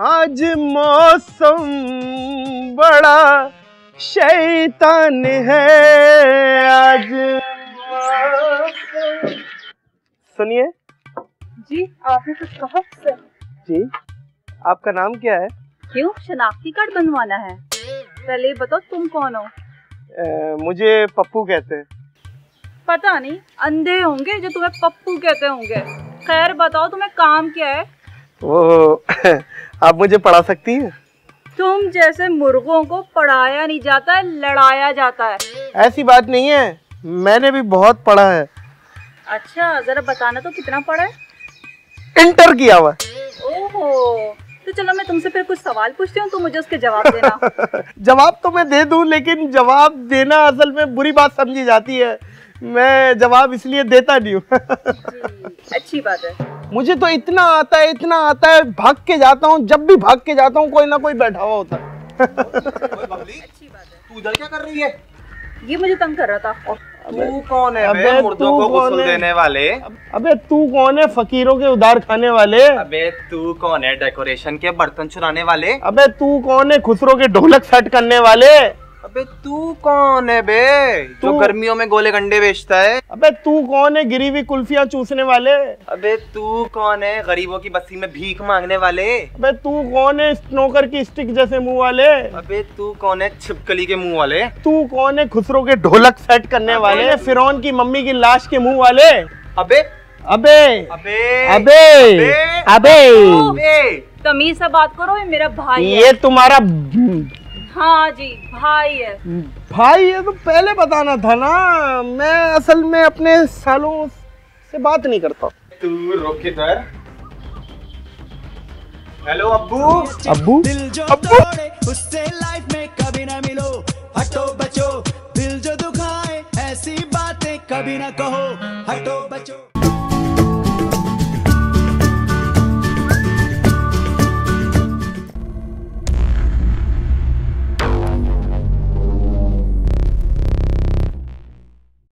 आज मौसम बड़ा शैतान है। आज सुनिए। जी आपने कुछ कहा? सर। जी। आपका नाम क्या है? क्यों? शनाख्ती कार्ड बनवाना है। पहले बताओ तुम कौन हो? अ, मुझे पप्पू कहते हैं। पता नहीं अंधे होंगे जो तुम्हें पप्पू कहते होंगे। खैर बताओ तुम्हें काम क्या है? वो आप मुझे पढ़ा सकती हैं? तुम जैसे मुर्गों को पढ़ाया नहीं जाता है लड़ाया जाता है। ऐसी बात नहीं है। मैंने भी बहुत पढ़ा है। अच्छा जरा बताना तो कितना पढ़ा है? इंटर किया हुआ ओहो तो चलो मैं तुमसे फिर कुछ सवाल पूछती हूँ तुम मुझे उसके जवाब देना। जवाब तो मैं दे दूँ लेकिन जवाब देना असल में बुरी बात समझी जाती है। मैं जवाब इसलिए देता नहीं हूँ। अच्छी बात है। मुझे तो इतना आता है इतना आता है भाग के जाता हूँ जब भी भाग के जाता हूँ कोई ना कोई बैठा हुआ होता है। अच्छी बात है। तू इधर क्या कर रही है? ये मुझे तंग कर रहा था। तू कौन है अबे तू मुर्दों को कौन गुस्ल है? देने वाले। अबे तू कौन है? फकीरों के उधार खाने वाले। अबे तू कौन है? डेकोरेशन के बर्तन चुराने वाले। अबे तू कौन है? खुसरो के ढोलक सेट करने वाले। अबे तू कौन है बे? जो गर्मियों में गोले गंडे बेचता है। अबे तू कौन है? गिरी हुई कुल्फियाँ चूसने वाले। अबे तू कौन है? गरीबों की बस्ती में भीख मांगने वाले। अबे तू कौन है? स्नोकर की स्टिक जैसे मुँह वाले। अबे तू कौन है? छिपकली के मुँह वाले। तू कौन है? खुसरो के ढोलक सेट करने वाले। फिरौन की मम्मी की लाश के मुँह वाले। अबे अबे अबे अबे अबे अबे तमीज से बात करो ये मेरा भाई ये तुम्हारा हाँ जी भाई है। भाई ये तो पहले बताना था ना मैं असल में अपने सालों से बात नहीं करता। तू रुक हेलो अब्बू। अब्बू? दिल जो अब्बू? उससे लाइफ में कभी ना मिलो। हटो बचो दिल जो दुखाए ऐसी बातें कभी ना कहो। हटो